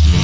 Christ.